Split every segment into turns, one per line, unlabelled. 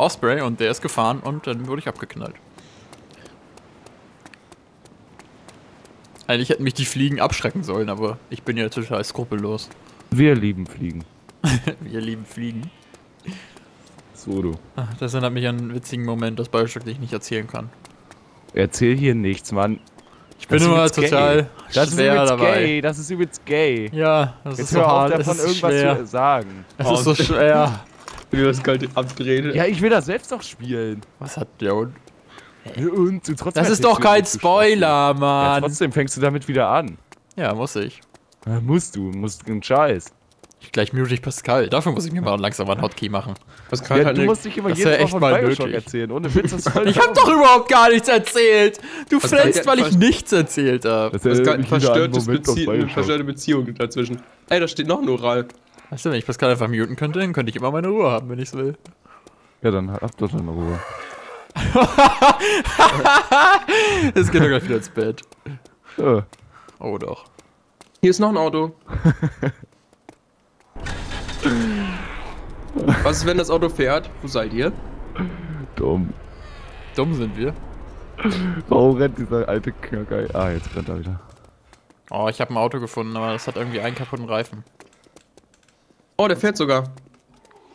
Osprey und der ist gefahren und dann wurde ich abgeknallt. Eigentlich hätten mich die Fliegen abschrecken sollen, aber ich bin ja total skrupellos.
Wir lieben Fliegen.
Wir lieben Fliegen.
So, du.
Ach, Das erinnert mich an einen witzigen Moment, das Bioshock, den ich nicht erzählen kann.
Erzähl hier nichts, Mann.
Ich bin
Das ist
immer
übelst gay.
total
Das ist
schwer
übelst
dabei.
gay. Das ist übelst gay.
Ja, das
Jetzt
ist so
hör auf,
hart,
davon
ist
irgendwas
schwer.
zu sagen.
Es ist so schwer.
Wie das kalt abdreht.
Ja, ich will das selbst doch spielen.
Was hat der und?
Und du trotzdem
Das ist doch
du
kein Spoiler,
Ja,
Mann.
trotzdem fängst du damit wieder an.
Ja, muss ich.
Ja, musst du, musst einen Scheiß.
Ich gleich mute ich Pascal. Dafür muss ich mir mal langsam einen Hotkey machen.
Was kann
Ja,
halt
du
ne-
musst dich immer
das
jedes Mal
echt
von
mal
Bioshock erzählen. Ohne Witz, das ist
Ich hab doch überhaupt gar nichts erzählt. Du
Pascal,
flänzt, weil ich nichts erzählt habe.
Das wieder an einen
verstörtes Bezie eine verstörte Beziehung dazwischen. Ey, da steht noch ein Oral.
Weißt du, wenn ich Pascal einfach muten könnte, dann könnte ich immer meine Ruhe haben, wenn ich's will.
Ja, dann hab doch deine Ruhe.
Jetzt geht er gleich wieder ins Bett.
Ja.
Oh doch.
Hier ist noch ein Auto. Was ist, wenn das Auto fährt? Wo seid ihr?
Dumm.
Dumm sind wir.
Warum rennt dieser alte Knacker? Ah, jetzt rennt er wieder.
Oh, ich habe ein Auto gefunden, aber das hat irgendwie einen kaputten Reifen.
Oh, der fährt sogar.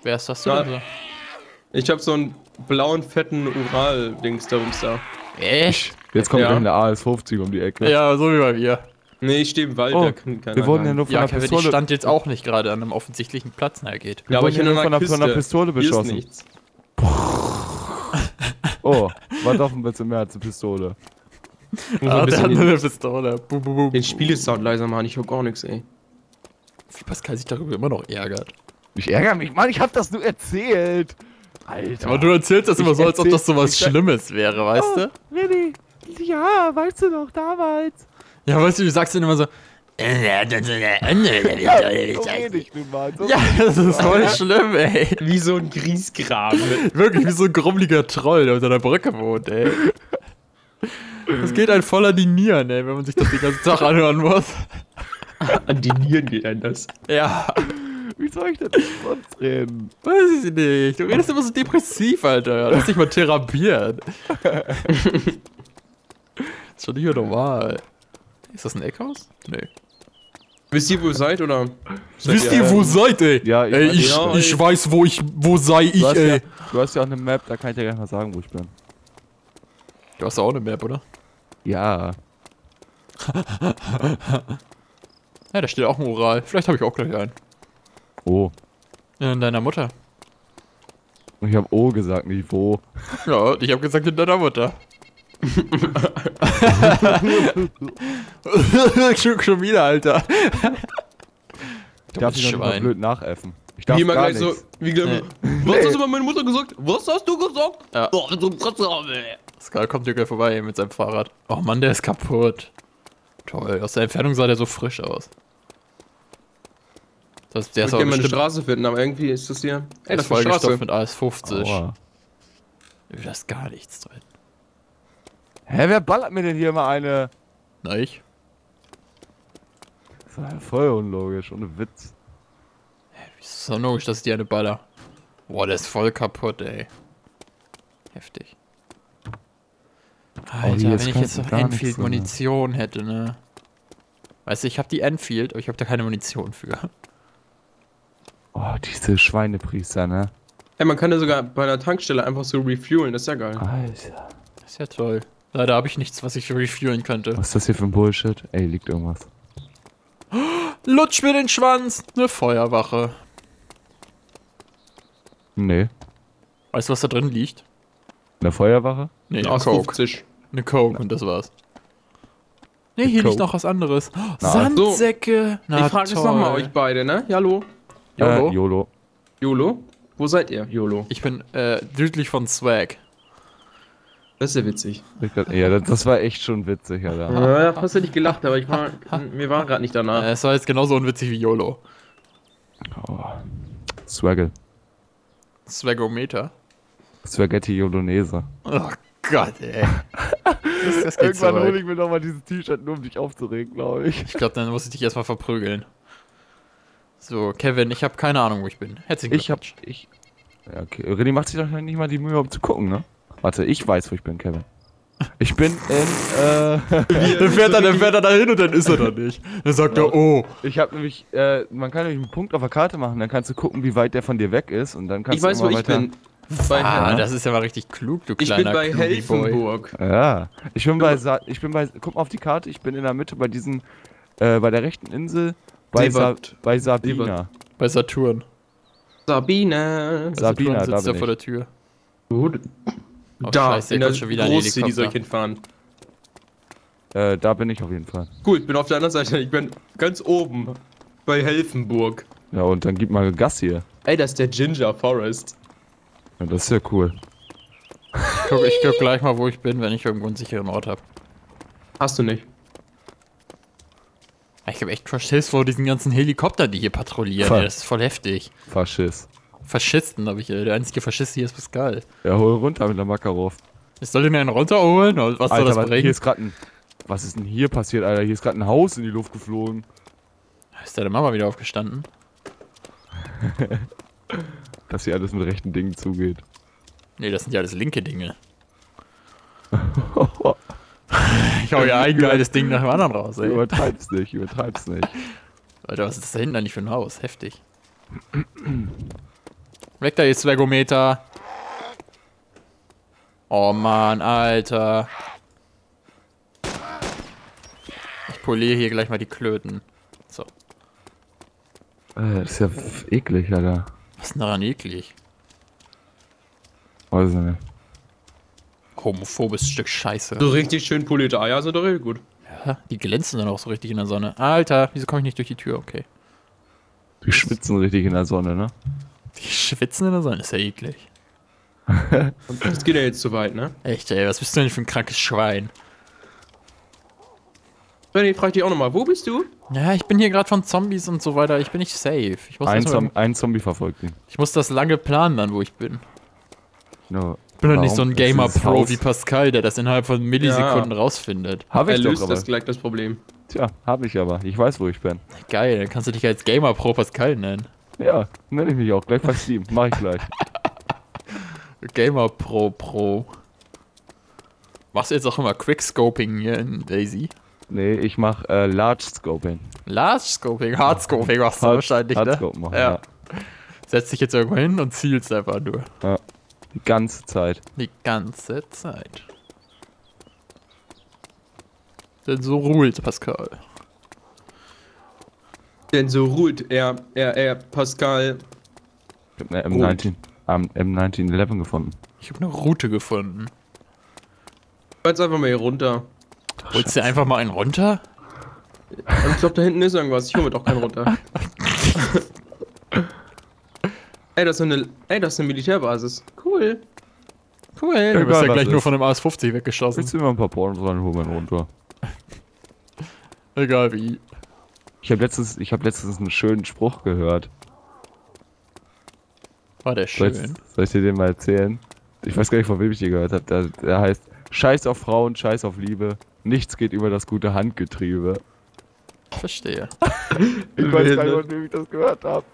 Wer ist das
Ja.
denn so?
Ich habe so einen blauen, fetten Ural-Dings da rums da.
Echt?
Jetzt kommt
Ja.
eine AS50 um die Ecke.
Ja, so wie bei mir.
Nee, ich stehe im Wald,
Oh,
da kann keiner
wir wurden ja nur von
Ja,
einer
Kevin, ich
Pistole.
stand jetzt auch nicht gerade an einem offensichtlichen Platz, na geht.
Ja, aber
wurden
ich bin
ja
in
nur
einer
von einer- von einer Pistole
Hier ist
beschossen.
nichts.
Oh, war doch ein bisschen mehr als eine Pistole.
Ich
Ah,
ein
der hat nur eine Pistole. Bu, bu, bu,
den. Spielesound leiser machen, ich höre gar nichts, ey.
Wie Pascal sich darüber immer noch ärgert.
Ich ärgere mich, Mann, ich hab das nur erzählt. Alter.
Aber du erzählst das immer so, als ob das so was Schlimmes wäre, weißt du?
Willi, ja, weißt du noch, damals.
Ja, weißt du, du sagst dann immer so.
Ja. So
Ja, das ist voll schlimm, ey.
Wie so ein Griesgraben.
Wirklich wie so ein grummeliger Troll, der unter der Brücke wohnt, ey. Das geht ein voller die Nieren, ey, wenn man sich das den ganzen Tag anhören muss.
An die Nieren geht ein das.
Ja,
Wie soll ich denn sonst reden?
weiß ich nicht. Du redest immer so depressiv, Alter. Lass dich mal therapieren. ist schon nicht mehr normal. Ist das ein Eckhaus? Nee.
Wisst ihr, wo ihr seid, oder? Seid
Wisst ihr, wo seid ihr?
Ja, ich
ey,
weiß
ich,
ja,
ich
ey.
weiß, wo ich, wo sei ich,
Du hast,
ey.
ja, du hast ja auch eine Map, da kann ich dir gleich mal sagen, wo ich bin.
Du hast auch eine Map, oder?
Ja.
Ja, da steht auch ein Ural. Vielleicht habe ich auch gleich einen.
Oh.
In deiner Mutter.
Und ich habe O gesagt, nicht wo.
Ja, und ich habe gesagt in deiner Mutter. schon, schon wieder, Alter.
Ich darf dich noch mal blöd nachäffen. Ich darf
Wie immer
gar
gleich so,
nichts.
wie gleich,
Nee.
was hast du über meine Mutter gesagt? Was hast du gesagt?
Ja.
Oh, so Kratzer, ey.
Skal kommt hier gleich vorbei mit seinem Fahrrad. Oh Mann, der ist kaputt. Toll, aus der Entfernung sah der so frisch aus. Das, der
Ich
ist
meine
bestimmt
Straße finden, aber irgendwie ist das hier. Ey, das ist eine
vollgestopft mit AS50.
Aua.
Da ist gar nichts drin.
Hä, wer ballert mir denn hier mal eine?
Na, ich?
Das war ja voll unlogisch, ohne Witz.
Ist so logisch, dass die eine Baller. Boah, der ist voll kaputt, ey. Heftig. Alter,
ist
wenn ich jetzt noch
gar nichts
Enfield
drin.
Munition hätte, ne? Weißt du, ich habe die Enfield, aber ich habe da keine Munition für.
Oh, diese Schweinepriester, ne?
Ey, man kann ja sogar bei einer Tankstelle einfach so refuelen, das ist ja geil.
Alter.
Das ist ja toll. Leider habe ich nichts, was ich refuelen könnte.
Was ist das hier für ein Bullshit? Ey, liegt irgendwas.
Lutsch mir den Schwanz! Eine Feuerwache.
Nee.
Weißt du, was da drin liegt?
Eine Feuerwache?
Nee, eine Coke.
50.
Eine Coke und das war's. Nee, hier liegt
Coke.
noch was anderes. Oh,
Na,
Sandsäcke! Na,
ich frage jetzt nochmal euch beide, ne? Hallo?
YOLO?
Äh, YOLO.
YOLO? Wo seid ihr? YOLO.
Ich bin äh, südlich von Swag.
Das ist ja witzig.
Ja, das, das war echt schon witzig, Alter.
Ja, ja fast hätte ich gelacht, aber ich war, mir war gerade nicht
Äh,
danach.
es war jetzt genauso unwitzig wie YOLO.
Oh. Swaggle.
Swagometer.
Spaghetti Yolonese.
Oh Gott, ey. Das, das so
Irgendwann hole ich mir nochmal dieses T-Shirt, nur um dich aufzuregen, glaube ich.
Ich glaube, dann muss ich dich erstmal verprügeln. So, Kevin, ich habe keine Ahnung, wo ich bin. Herzlichen
Ich hab.
Glückwunsch.
Ich. Ja, okay. René macht sich doch nicht mal die Mühe, um zu gucken, ne? Warte, ich weiß, wo ich bin, Kevin. Ich bin in, äh,
Dann fährt er, dann fährt er da hin und dann ist er da nicht. Dann sagt er, oh.
ich habe nämlich, äh, man kann nämlich einen Punkt auf der Karte machen, dann kannst du gucken, wie weit der von dir weg ist und dann kannst
Ich weiß,
du
wo
immer
ich
weiter...
bin. Bei
Ah,
Hel-
das ist ja mal richtig klug, du
ich
kleiner
bin bei. Helfenburg.
Ja, ich bin bei, Sa ich bin bei, guck mal auf die Karte, ich bin in der Mitte bei diesen, äh, bei der rechten Insel, bei, Sa bei Sabina.
Bei Saturn.
Sabine.
Bei
Sabina,
Saturn
da
sitzt er
bin
vor der Tür.
Gut.
Oh,
da,
scheiße,
in der
schon wieder
die soll ich hinfahren.
Äh, da bin ich auf jeden Fall.
Cool, ich bin auf der anderen Seite. Ich bin ganz oben. Bei Helfenburg.
Ja, und dann gib mal Gas hier.
Ey, das ist der Ginger Forest.
Ja, das ist ja cool.
Ich guck, ich guck gleich mal, wo ich bin, wenn ich irgendwo einen sicheren Ort habe.
Hast du nicht.
Ich hab echt Schiss vor diesen ganzen Helikoptern, die hier patrouillieren. Ey, das ist voll heftig.
Faschist.
Faschisten habe ich, ey. Der einzige Faschist hier ist Pascal.
Ja, hol runter mit der Makarov.
Ich soll mir einen runterholen? Was soll
Alter,
das
was, hier
bringen?
ist gerade ein. Was ist denn hier passiert, Alter? Hier ist gerade ein Haus in die Luft geflogen.
Ist deine Mama wieder aufgestanden?
Dass hier alles mit rechten Dingen zugeht.
Nee, das sind ja alles linke Dinge. Hau ja ein geiles Ding nach dem anderen raus, ey.
Übertreib's nicht, übertreib's nicht.
Alter, was ist das da hinten eigentlich für ein Haus? Heftig. Weg da, ihr Zwergometer. Oh Mann, Alter. Ich poliere hier gleich mal die Klöten. So.
Äh, das ist ja eklig, Alter.
Was ist denn daran eklig?
Weiß ich nicht.
Homophobes Stück Scheiße.
So richtig schön polierte Eier sind doch richtig gut.
Ja, die glänzen dann auch so richtig in der Sonne. Alter, wieso komme ich nicht durch die Tür? Okay.
Die schwitzen richtig in der Sonne, ne?
Die schwitzen in der Sonne, ist ja eklig.
Das geht ja jetzt zu weit, ne?
Echt, ey, was bist du denn für ein krankes Schwein?
René, frag ich dich auch nochmal, wo bist du?
Ja, ich bin hier gerade von Zombies und so weiter. Ich bin nicht safe. Ich muss,
Ein, Zom ein Zombie verfolgt ihn.
ich muss das lange planen, dann, wo ich bin.
No.
Ich bin doch nicht so ein Gamer-Pro wie Pascal, der das innerhalb von Millisekunden
Ja.
rausfindet.
Hab
Er
ich doch
löst
aber.
das gleich das Problem.
Tja, hab ich aber. Ich weiß, wo ich bin.
Geil, dann kannst du dich als Gamer-Pro Pascal nennen.
Ja, nenne ich mich auch. Gleich bei Steam. Mach ich gleich.
Gamer-Pro Pro. Machst du jetzt auch immer Quickscoping hier in Daisy?
Nee, ich mach äh, Large Scoping.
Large-Scoping, Hardscoping machst du wahrscheinlich, ne?
Hardscope machen,
Ja.
ja.
Setz dich jetzt irgendwo hin und zielst einfach nur.
Die ganze Zeit.
Die ganze Zeit. Denn so ruht Pascal.
Denn so ruht er, er, er, Pascal.
Ich hab eine M19, am M1911 gefunden.
Ich habe eine Route gefunden.
Jetzt einfach mal hier runter.
Holst du einfach mal einen runter?
Und ich glaube, da hinten ist irgendwas. Ich hole mir doch keinen runter. ey, das ist eine, ey, das ist eine Militärbasis. Cool.
Cool, du
Egal,
bist ja gleich nur
ist.
von dem AS-50 weggeschossen.
Du mir ein paar Pornos rein, hol mir runter.
Egal wie.
Ich habe letztens, ich hab letztens einen schönen Spruch gehört.
War der
Soll ich,
schön.
soll ich dir den mal erzählen? Ich weiß gar nicht, von wem ich den gehört habe. Der, der heißt Scheiß auf Frauen, Scheiß auf Liebe. Nichts geht über das gute Handgetriebe.
Verstehe.
Ich weiß gar nicht, von wem ich das gehört habe.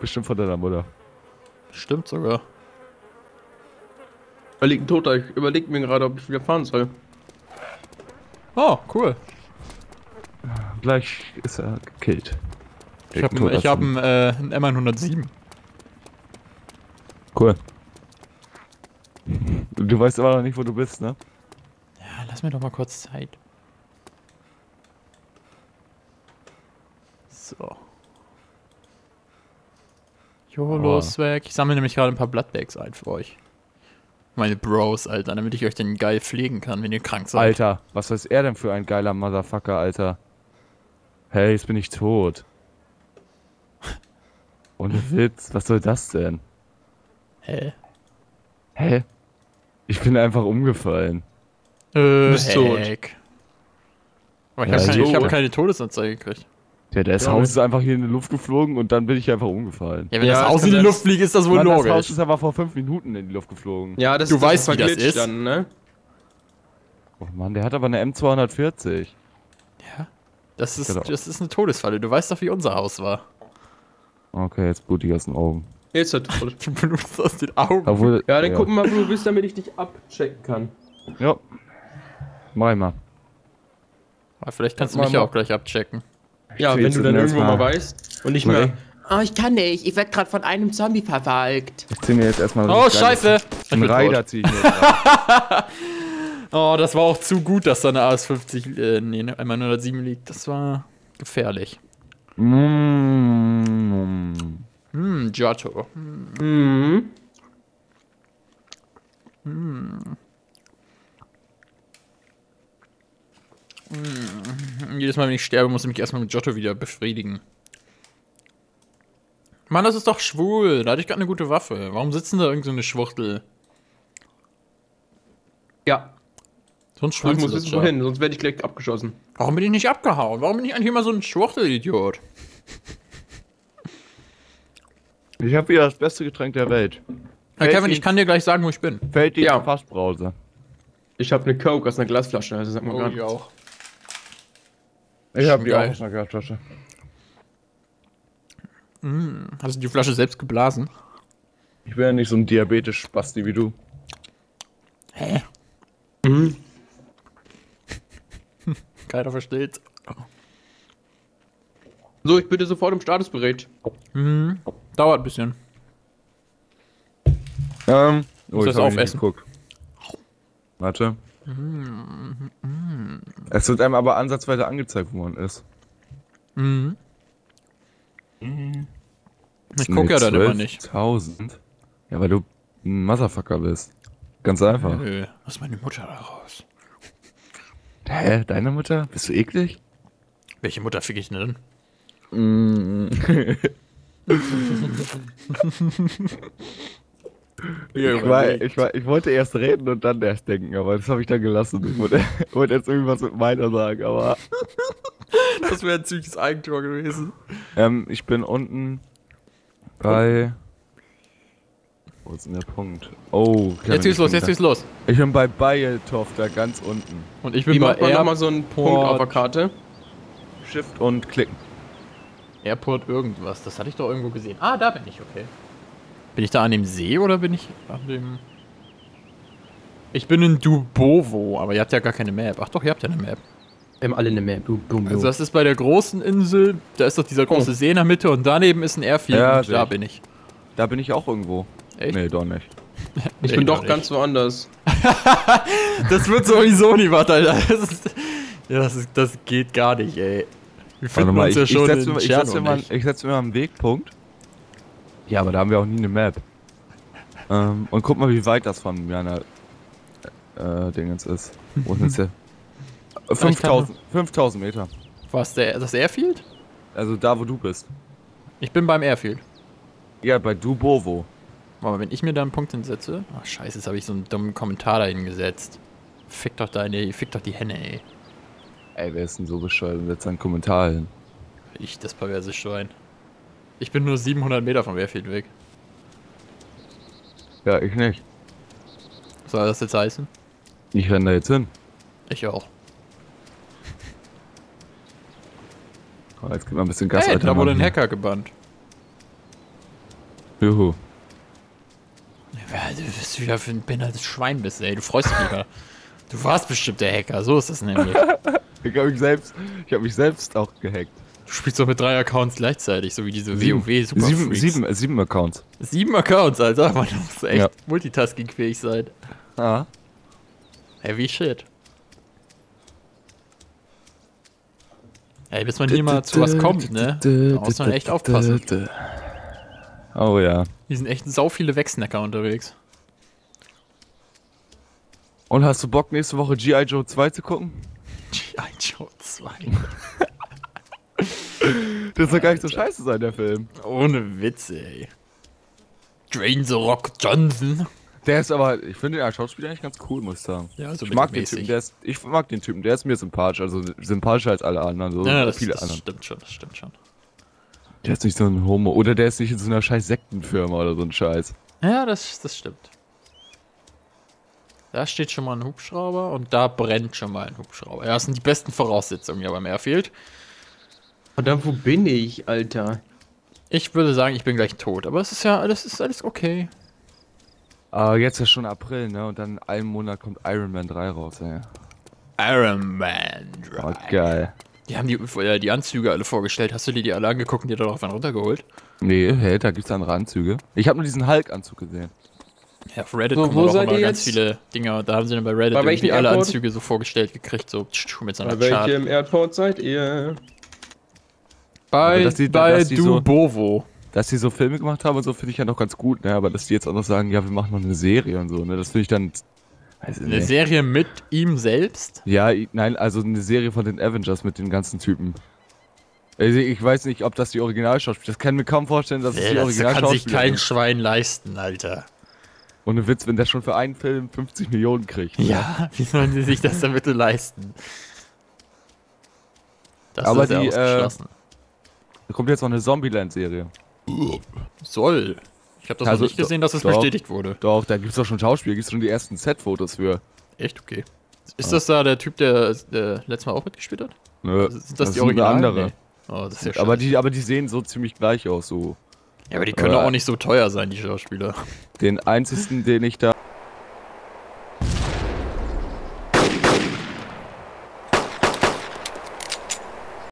Bestimmt von deiner Mutter.
Stimmt sogar.
Da liegt ein Toter. Ich überlege mir gerade, ob ich wieder fahren soll.
Oh, cool.
Gleich ist er gekillt.
Ich habe ich hab einen, äh, einen M107.
Cool. Du weißt aber noch nicht, wo du bist, ne?
Ja, lass mir doch mal kurz Zeit. So. YOLO
Oh.
Swag. Ich sammle nämlich gerade ein paar Bloodbags ein für euch. Meine Bros, Alter, damit ich euch den geil pflegen kann, wenn ihr krank seid.
Alter, was ist er denn für ein geiler Motherfucker, Alter? Hey, jetzt bin ich tot. Ohne Witz, was soll das denn?
Hä?
Hä? Ich bin einfach umgefallen.
Äh,
bist tot.
Aber ich
Ja,
habe keine, hab keine Todesanzeige gekriegt.
Ja, das
Ja,
Haus ist einfach hier in die Luft geflogen und dann bin ich einfach umgefallen.
Ja, wenn
Ja,
das
das
Haus
kann
in die Luft fliegt, ist das wohl
Mann, das Haus
logisch.
ist aber vor fünf Minuten in die Luft geflogen.
Ja, das
Du
ist
weißt, wie das ist.
Dann, ne?
Oh Mann, der hat aber eine M240.
Ja. Das ist,
Genau.
das ist eine Todesfalle. Du weißt doch, wie unser Haus war.
Okay, jetzt blut ich aus den Augen.
Jetzt hat voll.
Du blutest aus den Augen.
Obwohl,
Ja, dann gucken wir mal, wo du bist, damit ich dich abchecken kann.
Ja. Mach ich mal.
Aber vielleicht kannst du
Mal
mich ja auch gleich abchecken.
Ja, wenn du dann irgendwo mal
mal-
weißt und nicht
Nee.
mehr.
Oh, ich kann nicht. Ich werde gerade von einem Zombie verfolgt.
Ich zieh mir jetzt erstmal
Oh, scheiße! Ich
Ein
tot.
zieh ich mir jetzt.
Oh, das war auch zu gut, dass da eine AS50, äh, nee, eine M107 liegt. Das war gefährlich.
Mm.
Hm, Giotto.
Mhm.
Jedes Mal, wenn ich sterbe, muss ich mich erstmal mit Giotto wieder befriedigen. Mann, das ist doch schwul. Da hatte ich gerade eine gute Waffe. Warum sitzen da irgend so eine Schwuchtel?
Ja,
So ein
ich muss
Schwanzlutscher.
wohin, sonst werde ich gleich abgeschossen.
Warum bin ich nicht abgehauen? Warum bin ich eigentlich immer so ein Schwuchtelidiot?
Ich habe wieder das beste Getränk der Welt.
Ja, Kevin, ich kann dir gleich sagen, wo ich bin.
Fällt dir
Ja.
Fassbrause.
Ich habe eine Coke aus einer Glasflasche, also sag mal gar nichts.
auch.
Ich habe die
Geil.
auch aus einer Glasflasche.
Hast du die Flasche selbst geblasen?
Ich bin ja nicht so ein Diabetes-Spasti wie du.
Hä?
Mhm.
Keiner versteht.
So, ich bitte sofort im Statusberät.
Mhm. Dauert ein bisschen.
Ähm, oh,
Muss das
hab ich nicht
aufessen?
geguckt. Warte. Es wird einem aber ansatzweise angezeigt, wo man ist.
Mhm. Ich gucke ja dann immer nicht.
12.000? Ja, weil du ein Motherfucker bist. Ganz einfach.
Nö, was ist meine Mutter daraus?
Hä? Deine Mutter? Bist du eklig?
Welche Mutter fick ich denn?
Ich, war, ich, war, ich wollte erst reden und dann erst denken, aber das habe ich dann gelassen. Ich wollte, wollte jetzt irgendwas mit meiner sagen, aber.
Das wäre ein ziemliches Eigentor gewesen.
Ähm, ich bin unten bei. Wo ist denn der Punkt? Oh, Kevin,
Jetzt geht's los, jetzt geht's los.
Ich bin bei Bayeltoff, da ganz unten.
Und ich
Wie
bin bei
macht man nochmal so einen Punkt auf der Karte?
Shift und klicken.
Airport irgendwas. Das hatte ich doch irgendwo gesehen. Ah, da bin ich, okay. Bin ich da an dem See oder bin ich an dem... Ich bin in Dubovo, aber ihr habt ja gar keine Map. Ach doch, ihr habt ja eine Map.
Wir haben alle eine Map. Boom, boom,
Also das ist bei der großen Insel, da ist doch dieser große See in der Mitte und daneben ist ein Airfield
Ja,
da bin ich.
Da bin ich auch irgendwo.
Echt?
Nee, doch nicht.
ich
Nee,
bin
doch
doch
nicht.
ganz woanders.
Das wird sowieso nie was, Alter. Das ist, ja, das, ist, das geht gar nicht, ey. Wir finden
mal,
uns
ich,
ja
ich
schon
setze
in
mir, ich setz mir, setz mir mal einen Wegpunkt. Ja, aber da haben wir auch nie eine Map. Ähm, und guck mal, wie weit das von meiner äh, Dingens ist. Wo ist der? Äh, 5000 5000 Meter.
Was, der, das Airfield?
Also da, wo du bist.
Ich bin beim Airfield.
Ja, bei Dubovo.
Aber wenn ich mir da einen Punkt hinsetze. Ach scheiße, jetzt habe ich so einen dummen Kommentar da hingesetzt. Fick doch deine, fick doch die Henne, ey.
Ey, wer ist denn so bescheuert und setzt einen Kommentar hin?
Ich, das perverse Schwein. Ich bin nur 700 Meter vom Airfield weg.
Ja, ich nicht.
Was soll das jetzt heißen?
Ich renne da jetzt hin.
Ich auch.
Oh, jetzt gibt mal ein bisschen Gas,
Hey,
Alter.
da wurde ein. Hacker gebannt.
Juhu.
Ja, du bist wieder für ein behindertes Schwein bist, ey. Du freust dich wieder. Du warst bestimmt der Hacker, so ist das nämlich.
Ich habe mich selbst, ich habe mich selbst auch gehackt.
Du spielst doch mit drei Accounts gleichzeitig, so wie diese
Sieben-
WoW super
Sieben, sieben, äh, sieben Accounts.
Sieben Accounts, Alter. Man muss echt
Ja.
multitaskingfähig sein.
Ah.
Heavy shit. Ey, bis man hier mal zu was kommt, ne? Da muss man echt aufpassen.
Oh ja.
Hier sind echt sau viele Wegsnacker unterwegs.
Und hast du Bock, nächste Woche G.I. Joe 2 zu gucken?
G.I. Joe 2.
Das soll gar nicht so scheiße sein, der Film.
Ohne Witze, ey. Drain the Rock Johnson.
Der ist aber, ich finde den als Schauspieler eigentlich ganz cool, muss ich sagen.
Ja, so
ich mag den. Typen, der ist, ich mag den Typen, der ist mir sympathisch, also sympathischer als alle anderen, so
Ja, das,
viele
das
anderen.
stimmt schon, das stimmt schon.
Der ist nicht so ein Homo, oder der ist nicht in so einer scheiß Sektenfirma oder so ein Scheiß.
Ja, das, das stimmt. Da steht schon mal ein Hubschrauber und da brennt schon mal ein Hubschrauber. Ja, das sind die besten Voraussetzungen ja beim Airfield.
Verdammt, wo bin ich, Alter?
Ich würde sagen, ich bin gleich tot, aber es ist ja alles, ist alles okay.
Aber jetzt ist schon April, ne? Und dann in einem Monat kommt Iron Man 3 raus, ey.
Iron Man.
Oh, geil.
Die haben die, äh, die Anzüge alle vorgestellt. Hast du dir die alle angeguckt und dir darauf einen runtergeholt?
Nee, hey, da gibt's andere Anzüge. Ich habe nur diesen Hulk-Anzug gesehen.
Ja, auf Reddit
So,
kommen
seid
immer
ihr
ganz
jetzt?
viele Dinger. Da haben sie dann bei Reddit
Bei
irgendwie alle
Airport?
Anzüge so vorgestellt gekriegt, so mit so einer
Bei
Chart.
welchem Airport seid ihr?
Bei,
dass die-
bei
dass die so-
Dubovo.
Dass die so Filme gemacht haben und so, finde ich ja noch ganz gut, ne? Aber dass die jetzt auch noch sagen, ja, wir machen noch eine Serie und so, ne? Das finde ich dann. Ich
Eine
nicht.
Serie mit ihm selbst?
Ja, nein, also eine Serie von den Avengers mit den ganzen Typen. Also ich weiß nicht, ob das die Originalschauspieler. Das kann ich mir kaum vorstellen, dass es
Nee,
die
das kann sich
Originalschauspieler
kein. Schwein leisten, Alter.
Ohne Witz, wenn der schon für einen Film 50 Millionen kriegt. ne?
Ja, wie sollen sie sich das bitte leisten? Das
Aber
ist ja
die, äh,
ausgeschlossen.
Da kommt jetzt noch eine Zombieland-Serie.
Soll. Ich habe das
Also,
noch nicht gesehen, dass es
doch.
bestätigt wurde.
Doch, da gibt's doch schon Schauspieler, gibt's schon die ersten Set-Fotos für.
Echt? Okay. Ist das da der Typ, der, der letztes Mal auch mitgespielt hat?
Nö,
Sind das, die
sind
Originalen?
andere.
Nee. Oh, das ist ja
aber,
schade.
die, aber die sehen so ziemlich gleich aus, so.
ja, aber die können
aber-
doch auch nicht so teuer sein, die Schauspieler.
Den einzigen, den ich da